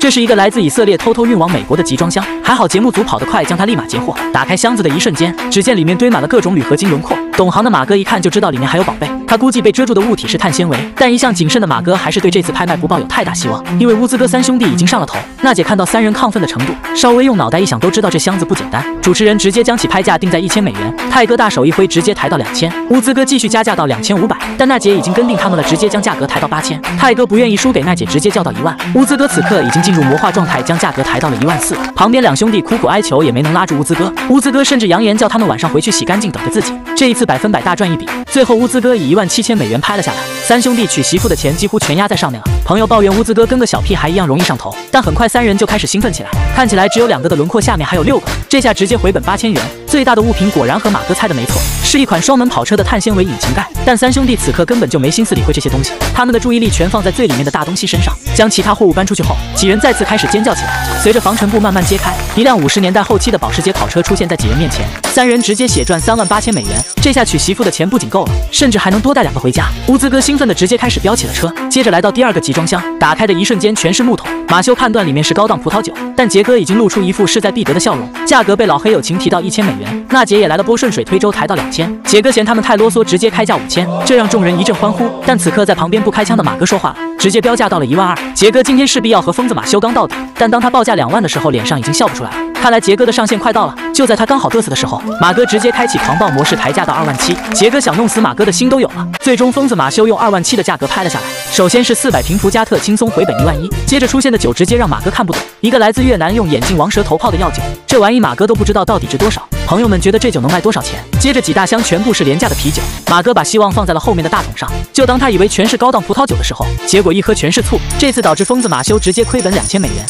这是一个来自以色列偷偷运往美国的集装箱，还好节目组跑得快，将它立马截获。打开箱子的一瞬间，只见里面堆满了各种铝合金轮廓。懂行的马哥一看就知道里面还有宝贝，他估计被遮住的物体是碳纤维。但一向谨慎的马哥还是对这次拍卖不抱有太大希望，因为乌兹哥三兄弟已经上了头。娜姐看到三人亢奋的程度，稍微用脑袋一想都知道这箱子不简单。主持人直接将其拍价定在一千美元，泰哥大手一挥，直接抬到两千。乌兹哥继续加价到两千五百，但娜姐已经跟定他们了，直接将价格抬到八千。泰哥不愿意输给娜姐，直接叫到一万。乌兹哥此刻已经进入魔化状态，将价格抬到了一万四。旁边两兄弟苦苦哀求，也没能拉住乌兹哥。乌兹哥甚至扬言叫他们晚上回去洗干净，等着自己。这一次百分百大赚一笔。最后乌兹哥以一万七千美元拍了下来，三兄弟娶媳妇的钱几乎全压在上面了。朋友抱怨乌兹哥跟个小屁孩一样容易上头，但很快三人就开始兴奋起来。看起来只有两个的轮廓，下面还有六个，这下直接回本八千元。最大的物品果然和马哥猜的没错，是一款双门跑车的碳纤维引擎盖。但三兄弟此刻根本就没心思理会这些东西，他们的注意力全放在最里面的大东西身上。将其他货物搬出去后，几人再次开始尖叫起来。随着防尘布慢慢揭开，一辆五十年代后期的保时捷跑车出现在几人面前，三人直接血赚三万八千美元。这下娶媳妇的钱不仅够了，甚至还能多带两个回家。乌兹哥兴奋的直接开始飙起了车，接着来到第二个集装箱，打开的一瞬间全是木头。马修判断里面是高档葡萄酒，但杰哥已经露出一副势在必得的笑容。价格被老黑友情提到一千美元，娜姐也来了波，顺水推舟抬到两千。杰哥嫌他们太啰嗦，直接开价五千，这让众人一阵欢呼。但此刻在旁边不开枪的马哥说话了，直接标价到了一万二。杰哥今天势必要和疯子马修刚到底，但当他报价两万的时候，脸上已经笑不出来了。看来杰哥的上限快到了。就在他刚好嘚瑟的时候，马哥直接开启狂暴模式，抬价到二万七。杰哥想弄死马哥的心都有了。最终疯子马修用二万七的价格拍了下来。首先是四百瓶伏加特，轻松回本一万一。接着出现的酒直接让马哥看不懂，一个来自越南用眼镜王蛇头泡的药酒，这玩意马哥都不知道到底值多少。朋友们觉得这酒能卖多少钱？接着几大箱全部是廉价的啤酒，马哥把希望放在了后面的大桶上，就当他以为全是高档葡萄酒的时候，结果一喝全是醋。这次导致疯子马修直接亏本两千美元。